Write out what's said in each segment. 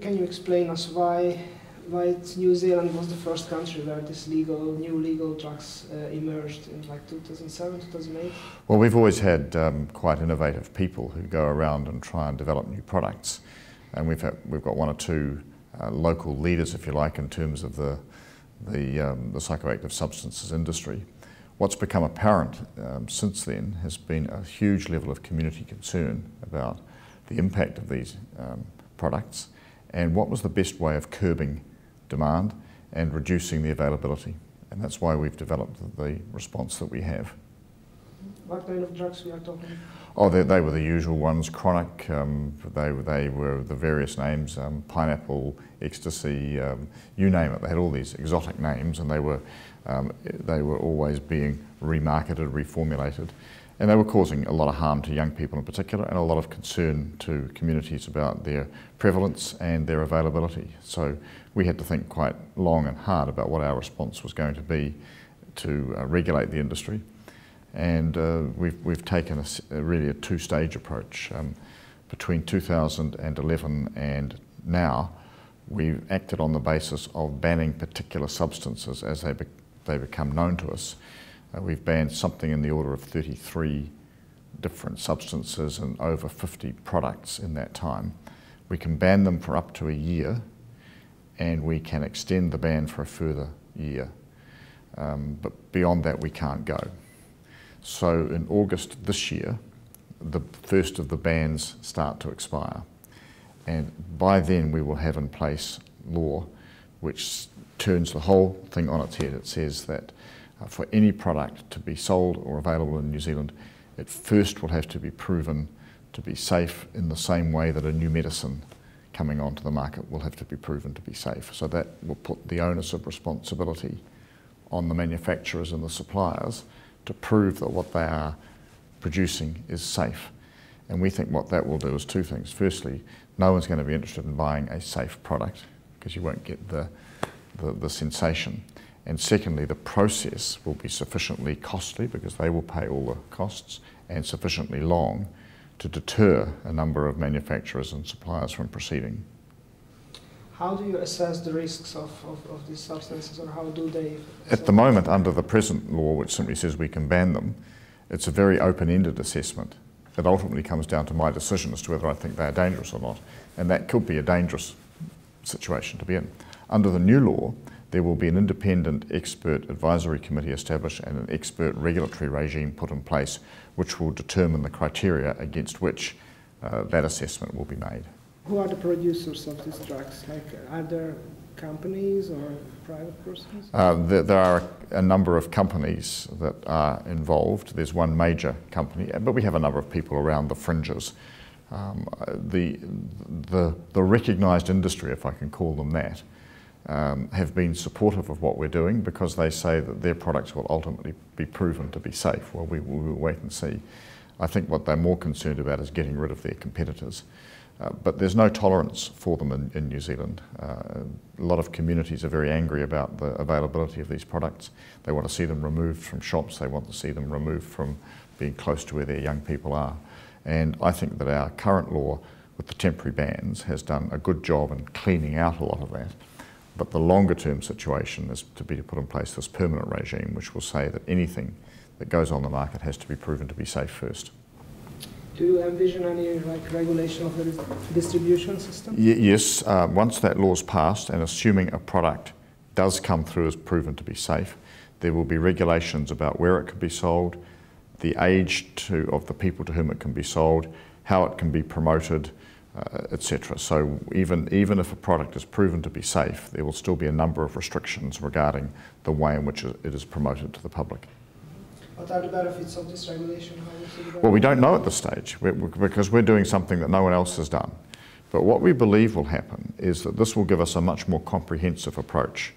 Can you explain us why why New Zealand was the first country where this legal new legal drugs uh, emerged in like 2007 2008 well we've always had um, quite innovative people who go around and try and develop new products. And we've had, we've got one or two uh, local leaders if you like in terms of the the, um, the psychoactive substances industry. What's become apparent um, since then has been a huge level of community concern about the impact of these um, products and what was the best way of curbing demand and reducing the availability. And that's why we've developed the response that we have. What kind of drugs we are talking? Oh, they, they were the usual ones, Kronic, um, they, they were the various names, um, pineapple, ecstasy, um, you name it. They had all these exotic names and they were, um, they were always being remarketed, reformulated. And they were causing a lot of harm to young people in particular and a lot of concern to communities about their prevalence and their availability. So we had to think quite long and hard about what our response was going to be to uh, regulate the industry. And uh, we've, we've taken a, a really a two-stage approach. Um, between 2011 and now, we've acted on the basis of banning particular substances as they, be, they become known to us. Uh, we've banned something in the order of 33 different substances and over 50 products in that time. We can ban them for up to a year and we can extend the ban for a further year. Um, but beyond that, we can't go. So in August this year, the first of the bans start to expire. And by then, we will have in place law which turns the whole thing on its head. It says that Uh, for any product to be sold or available in New Zealand, it first will have to be proven to be safe in the same way that a new medicine coming onto the market will have to be proven to be safe. So that will put the onus of responsibility on the manufacturers and the suppliers to prove that what they are producing is safe. And we think what that will do is two things. Firstly, no one's going to be interested in buying a safe product because you won't get the, the, the sensation. And secondly, the process will be sufficiently costly because they will pay all the costs and sufficiently long to deter a number of manufacturers and suppliers from proceeding. How do you assess the risks of, of, of these substances or how do they? At the moment, under the present law, which simply says we can ban them, it's a very open-ended assessment. It ultimately comes down to my decision as to whether I think they are dangerous or not. And that could be a dangerous situation to be in. Under the new law, there will be an independent expert advisory committee established and an expert regulatory regime put in place which will determine the criteria against which uh, that assessment will be made. Who are the producers of these drugs? Like, are there companies or private persons? Uh, there, there, are a number of companies that are involved. There's one major company, but we have a number of people around the fringes. Um, the, the, the recognised industry, if I can call them that, um, have been supportive of what we're doing because they say that their products will ultimately be proven to be safe. Well, we, will wait and see. I think what they're more concerned about is getting rid of their competitors. Uh, but there's no tolerance for them in, in New Zealand. Uh, a lot of communities are very angry about the availability of these products. They want to see them removed from shops. They want to see them removed from being close to where their young people are. And I think that our current law with the temporary bans has done a good job in cleaning out a lot of that. But the longer term situation is to be to put in place this permanent regime which will say that anything that goes on the market has to be proven to be safe first. Do you envision any like regulation of the distribution system? Y yes, uh, once that law is passed and assuming a product does come through as proven to be safe, there will be regulations about where it can be sold, the age to, of the people to whom it can be sold, how it can be promoted, uh, etc. So even, even if a product is proven to be safe, there will still be a number of restrictions regarding the way in which it is promoted to the public. What are the benefits of this regulation? Well, we don't know at this stage we're, because we're doing something that no one else has done. But what we believe will happen is that this will give us a much more comprehensive approach.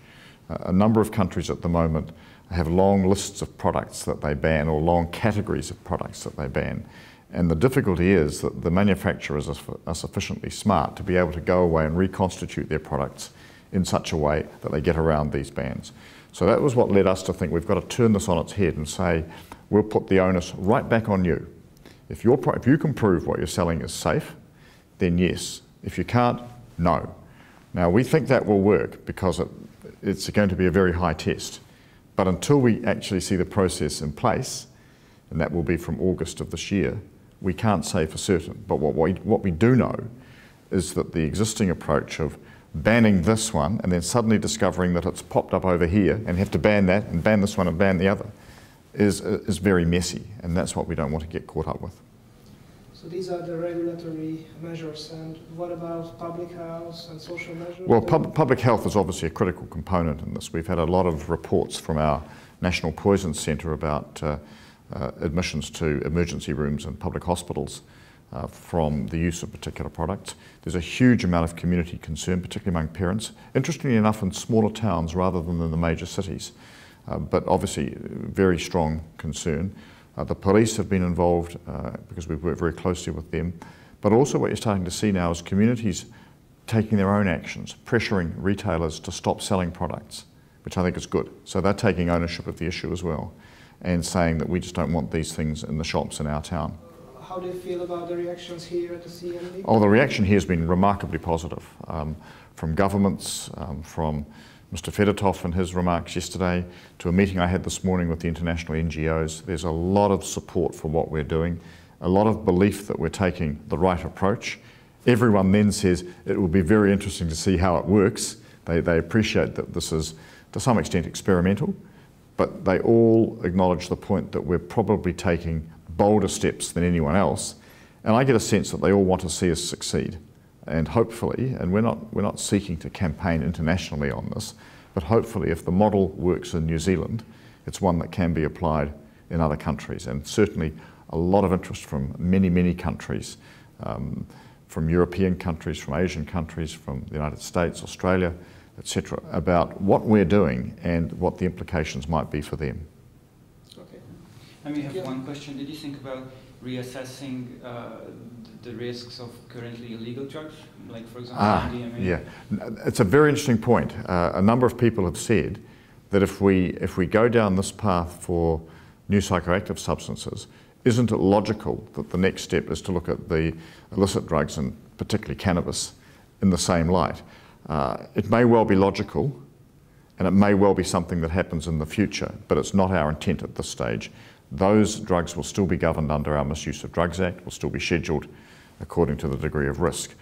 Uh, a number of countries at the moment have long lists of products that they ban or long categories of products that they ban. And the difficulty is that the manufacturers are, sufficiently smart to be able to go away and reconstitute their products in such a way that they get around these bans. So that was what led us to think we've got to turn this on its head and say, we'll put the onus right back on you. If, if you can prove what you're selling is safe, then yes. If you can't, no. Now, we think that will work because it, it's going to be a very high test. But until we actually see the process in place, and that will be from August of this year, we can't say for certain. But what we, what we do know is that the existing approach of banning this one and then suddenly discovering that it's popped up over here and have to ban that and ban this one and ban the other is, is very messy. And that's what we don't want to get caught up with. So these are the regulatory measures, and what about public health and social measures? Well, pub public health is obviously a critical component in this. We've had a lot of reports from our National Poison Centre about uh, uh, admissions to emergency rooms and public hospitals uh, from the use of particular products. There's a huge amount of community concern, particularly among parents. Interestingly enough, in smaller towns rather than in the major cities, uh, but obviously very strong concern. Uh, the police have been involved uh, because we've worked very closely with them. But also what you're starting to see now is communities taking their own actions, pressuring retailers to stop selling products, which I think is good. So they're taking ownership of the issue as well and saying that we just don't want these things in the shops in our town. How do you feel about the reactions here at the CND? Oh, the reaction here has been remarkably positive um, from governments, um, from Mr. Fedotov and his remarks yesterday, to a meeting I had this morning with the international NGOs. There's a lot of support for what we're doing, a lot of belief that we're taking the right approach. Everyone then says it will be very interesting to see how it works. They, they appreciate that this is, to some extent, experimental, but they all acknowledge the point that we're probably taking bolder steps than anyone else. And I get a sense that they all want to see us succeed and hopefully, and we're not, we're not seeking to campaign internationally on this, but hopefully if the model works in New Zealand, it's one that can be applied in other countries. And certainly a lot of interest from many, many countries, um, from European countries, from Asian countries, from the United States, Australia, etc., about what we're doing and what the implications might be for them. Okay. I may have yeah. one question. Did you think about reassessing uh, the risks of currently illegal drugs, like for example ah, MDMA? Yeah, it's a very interesting point. Uh, a number of people have said that if we if we go down this path for new psychoactive substances, isn't it logical that the next step is to look at the illicit drugs and particularly cannabis in the same light? Uh, it may well be logical, and it may well be something that happens in the future, but it's not our intent at this stage. Those drugs will still be governed under our Misuse of Drugs Act, will still be scheduled according to the degree of risk.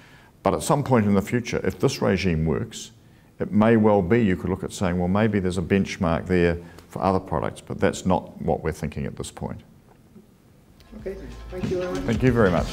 But at some point in the future, if this regime works, it may well be you could look at saying, well, maybe there's a benchmark there for other products, but that's not what we're thinking at this point. Okay, thank you very much. Thank you very much.